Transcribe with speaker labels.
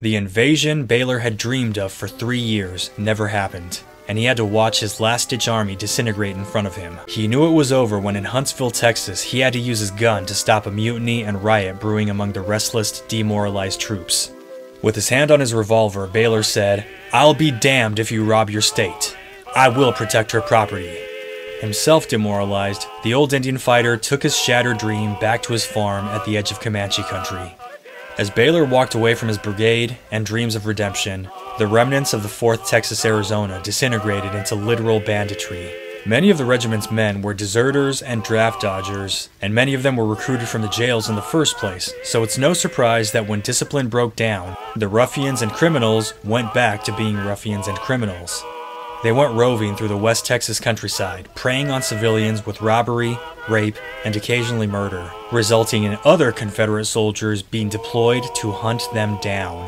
Speaker 1: The invasion Baylor had dreamed of for three years never happened, and he had to watch his last ditch army disintegrate in front of him. He knew it was over when in Huntsville, Texas, he had to use his gun to stop a mutiny and riot brewing among the restless, demoralized troops. With his hand on his revolver, Baylor said, I'll be damned if you rob your state. I will protect her property. Himself demoralized, the old Indian fighter took his shattered dream back to his farm at the edge of Comanche country. As Baylor walked away from his brigade and dreams of redemption, the remnants of the 4th Texas Arizona disintegrated into literal banditry. Many of the regiment's men were deserters and draft dodgers, and many of them were recruited from the jails in the first place, so it's no surprise that when discipline broke down, the ruffians and criminals went back to being ruffians and criminals. They went roving through the West Texas countryside, preying on civilians with robbery, rape, and occasionally murder, resulting in other Confederate soldiers being deployed to hunt them down.